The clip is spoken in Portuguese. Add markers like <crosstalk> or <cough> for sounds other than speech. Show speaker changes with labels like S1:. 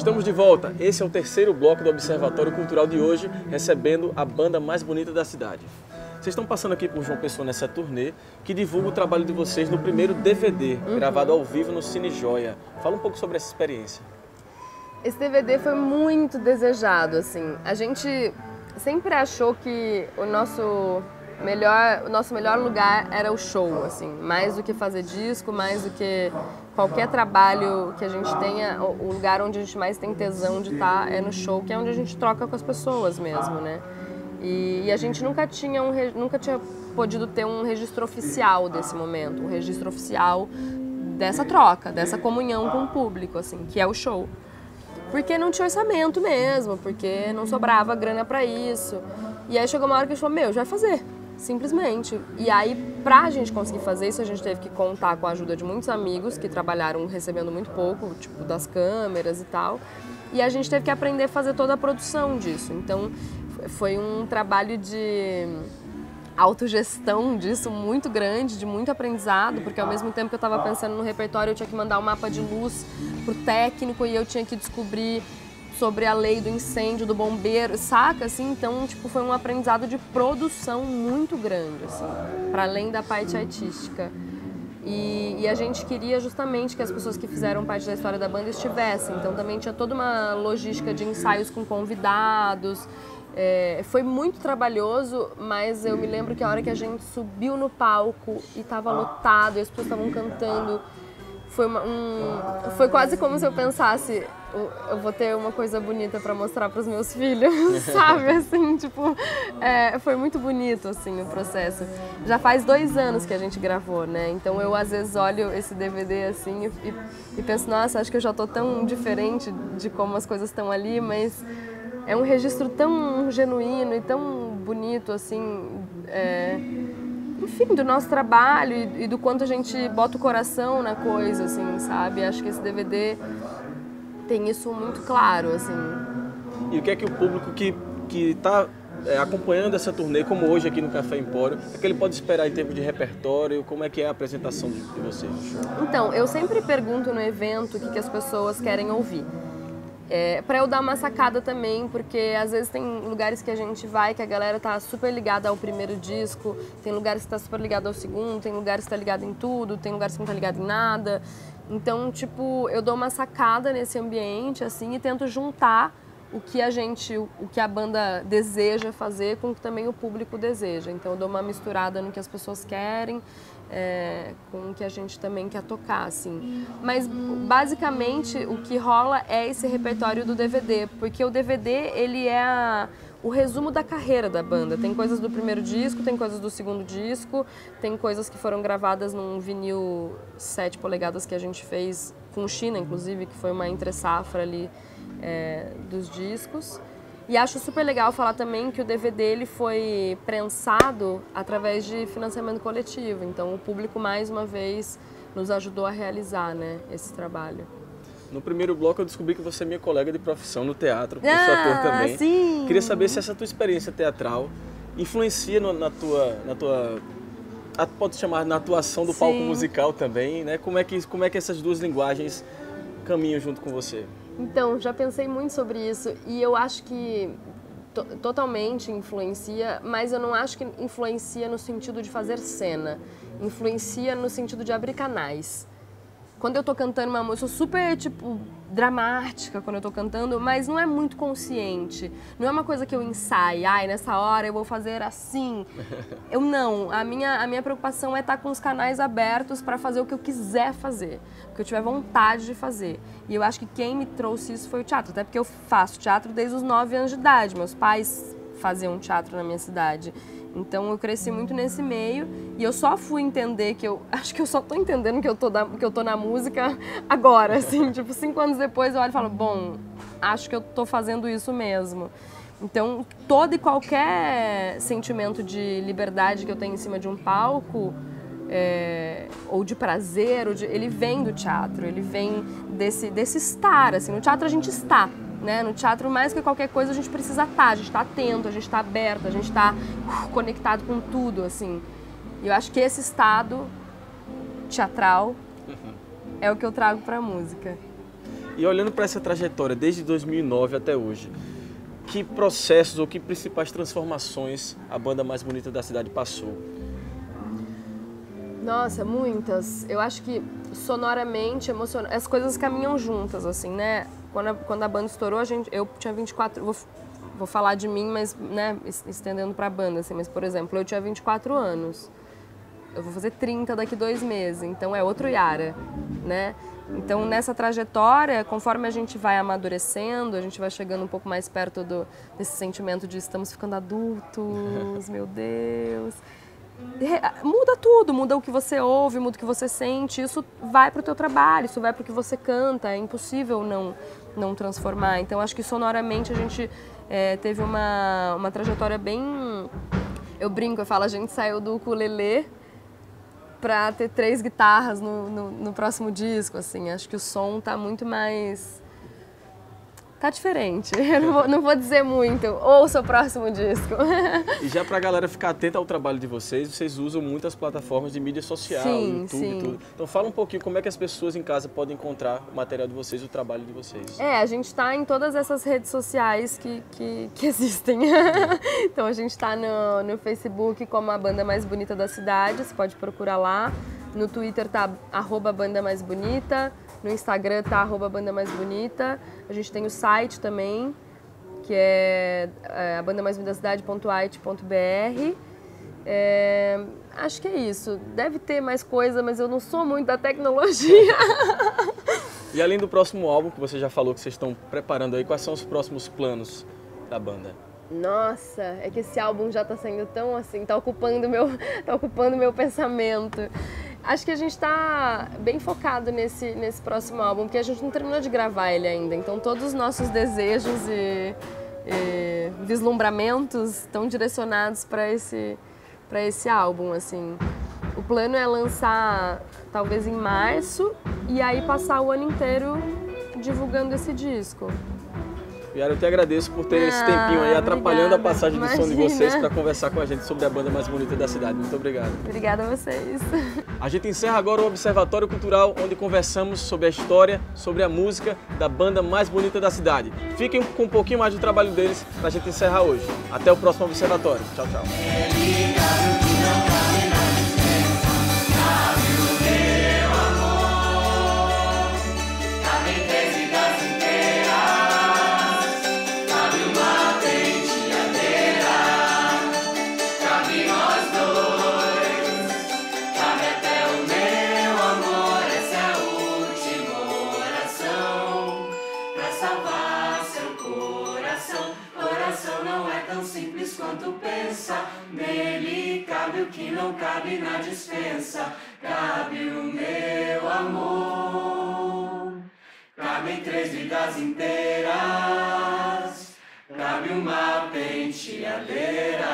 S1: Estamos de volta. Esse é o terceiro bloco do Observatório Cultural de hoje, recebendo a banda mais bonita da cidade. Vocês estão passando aqui por João Pessoa nessa turnê que divulga o trabalho de vocês no primeiro DVD, uhum. gravado ao vivo no Cine Joia. Fala um pouco sobre essa experiência.
S2: Esse DVD foi muito desejado, assim. A gente sempre achou que o nosso melhor, o nosso melhor lugar era o show, assim, mais do que fazer disco, mais do que qualquer trabalho que a gente tenha, o lugar onde a gente mais tem tesão de estar tá é no show, que é onde a gente troca com as pessoas mesmo, né? E, e a gente nunca tinha, um, nunca tinha podido ter um registro oficial desse momento, um registro oficial dessa troca, dessa comunhão com o público, assim, que é o show. Porque não tinha orçamento mesmo, porque não sobrava grana para isso. E aí chegou uma hora que a gente falou, meu, já vai fazer simplesmente. E aí, pra gente conseguir fazer isso, a gente teve que contar com a ajuda de muitos amigos que trabalharam recebendo muito pouco, tipo das câmeras e tal. E a gente teve que aprender a fazer toda a produção disso. Então, foi um trabalho de autogestão disso muito grande, de muito aprendizado, porque ao mesmo tempo que eu estava pensando no repertório, eu tinha que mandar o um mapa de luz pro técnico e eu tinha que descobrir sobre a lei do incêndio, do bombeiro, saca? Assim, então, tipo, foi um aprendizado de produção muito grande, assim, para além da parte artística. E, e, a gente queria justamente que as pessoas que fizeram parte da história da banda estivessem. Então também tinha toda uma logística de ensaios com convidados. É, foi muito trabalhoso, mas eu me lembro que a hora que a gente subiu no palco e estava lotado e as pessoas estavam cantando foi, uma, um, foi quase como se eu pensasse eu vou ter uma coisa bonita para mostrar para os meus <laughs> filhos, <laughs> sabe? Assim, tipo, é, foi muito bonito assim o processo. Já faz dois anos que a gente gravou, né? Então eu às vezes olho esse DVD assim e, e penso, nossa, acho que eu já tô tão diferente de como as coisas estão ali, mas é um registro tão genuíno e tão bonito assim. É, enfim, do nosso trabalho e, e, do quanto a gente bota o coração na coisa, assim, sabe? Acho que esse DVD tem isso muito claro, assim.
S1: E o que é que o público que que está é, acompanhando essa turnê, como hoje aqui no Café Empório, é que ele pode esperar em termos de repertório? Como é que é a apresentação de, de vocês?
S2: Então, eu sempre pergunto no evento o que, que as pessoas querem ouvir. É, para eu dar uma sacada também, porque às vezes tem lugares que a gente vai que a galera tá super ligada ao primeiro disco, tem lugares que tá super ligado ao segundo, tem lugares que tá ligado em tudo, tem lugares que não tá ligado em nada. Então, tipo, eu dou uma sacada nesse ambiente, assim, e tento juntar o que a gente, o que a banda deseja fazer com o que também o público deseja. Então, eu dou uma misturada no que as pessoas querem é, com o que a gente também quer tocar, assim. Mas basicamente o que rola é esse repertório do DVD, porque o DVD ele é a, o resumo da carreira da banda. Tem coisas do primeiro disco, tem coisas do segundo disco, tem coisas que foram gravadas num vinil 7 polegadas que a gente fez com China, inclusive, que foi uma entre safra ali é, dos discos. E acho super legal falar também que o DVD ele foi prensado através de financiamento coletivo. Então o público mais uma vez nos ajudou a realizar, né, esse trabalho.
S1: No primeiro bloco eu descobri que você é minha colega de profissão no teatro, ah, sou ator também.
S2: Sim.
S1: Queria saber se essa tua experiência teatral influencia no, na tua, na tua pode chamar na atuação do sim. palco musical também, né? Como é que como é que essas duas linguagens caminham junto com você?
S2: Então, já pensei muito sobre isso e eu acho que totalmente influencia, mas eu não acho que influencia no sentido de fazer cena. Influencia no sentido de abrir canais quando eu tô cantando uma música, eu sou super, tipo, dramática quando eu tô cantando, mas não é muito consciente. Não é uma coisa que eu ensaio, ai, nessa hora eu vou fazer assim. <laughs> Eu não. A minha, a minha preocupação é estar tá com os canais abertos para fazer o que eu quiser fazer, o que eu tiver vontade de fazer. E eu acho que quem me trouxe isso foi o teatro, até porque eu faço teatro desde os 9 anos de idade. Meus pais faziam teatro na minha cidade. Então eu cresci muito nesse meio e eu só fui entender que eu <laughs> acho que eu só tô entendendo que eu tô da, que eu tô na música agora, assim, <laughs> tipo cinco anos depois eu olho e falo, bom, acho que eu tô fazendo isso mesmo. Então todo e qualquer sentimento de liberdade que eu tenho em cima de um palco é, ou de prazer, ou de, ele vem do teatro, ele vem desse desse estar, assim, no teatro a gente está. Né? No teatro, mais que qualquer coisa, a gente precisa estar, tá, a gente está atento, a gente está aberto, a gente está uh, conectado com tudo, assim. E eu acho que esse estado teatral uhum. é o que eu trago para a música.
S1: E olhando para essa trajetória desde 2009 até hoje, que processos ou que principais transformações a banda mais bonita da cidade passou?
S2: Nossa, muitas. Eu acho que sonoramente, emocionalmente, as coisas caminham juntas, assim, né? Quando a, quando a banda estourou, a gente, eu tinha 24, vou, vou falar de mim, mas, né, estendendo pra banda, assim, mas, por exemplo, eu tinha 24 anos. Eu vou fazer 30 daqui dois meses, então é outro Yara, né? Então, nessa trajetória, conforme a gente vai amadurecendo, a gente vai chegando um pouco mais perto do, desse sentimento de estamos ficando adultos, <laughs> meu Deus. Muda tudo, muda o que você ouve, muda o que você sente, isso vai para o teu trabalho, isso vai para o que você canta, é impossível não, não transformar. Então, acho que sonoramente a gente é, teve uma, uma trajetória bem... Eu brinco, eu falo, a gente saiu do ukulele para ter três guitarras no, no, no, próximo disco, assim. Acho que o som tá muito mais... Tá diferente, <laughs> eu não vou, não vou dizer muito. Ouça o próximo disco.
S1: E já pra galera ficar atenta ao trabalho de vocês, vocês usam muitas plataformas de mídia social, sim, YouTube sim. e tudo. Então fala um pouquinho como é que as pessoas em casa podem encontrar o material de vocês, o trabalho de vocês.
S2: É, a gente está em todas essas redes sociais que, que, que existem. <laughs> então a gente está no, no Facebook como a banda mais bonita da cidade, você pode procurar lá. No Twitter tá arroba banda mais bonita, no Instagram tá arroba banda mais bonita. A gente tem o site também, que é, é a banda mais. É, acho que é isso. Deve ter mais coisa, mas eu não sou muito da tecnologia. <laughs>
S1: e além do próximo álbum que você já falou que vocês estão preparando aí, quais são os próximos planos da banda?
S2: Nossa, é que esse álbum já está sendo tão assim, tá ocupando meu, <laughs> tá ocupando meu pensamento. Acho que a gente está bem focado nesse, nesse próximo álbum, porque a gente não terminou de gravar ele ainda. Então todos os nossos desejos e, e vislumbramentos estão direcionados para esse, esse álbum, assim. O plano é lançar talvez em março e aí passar o ano inteiro divulgando esse disco.
S1: Yara, eu te agradeço por ter ah, esse tempinho aí atrapalhando obrigada. a passagem de som de vocês para conversar com a gente sobre a banda mais bonita da cidade. Muito obrigado.
S2: Obrigada a vocês.
S1: A gente encerra agora o Observatório Cultural, onde conversamos sobre a história, sobre a música da banda mais bonita da cidade. Fiquem com um pouquinho mais do trabalho deles para a gente encerrar hoje. Até o próximo Observatório. Tchau, tchau.
S3: Que não cabe na dispensa. Cabe o meu amor, cabem três vidas inteiras, cabe uma penteadeira,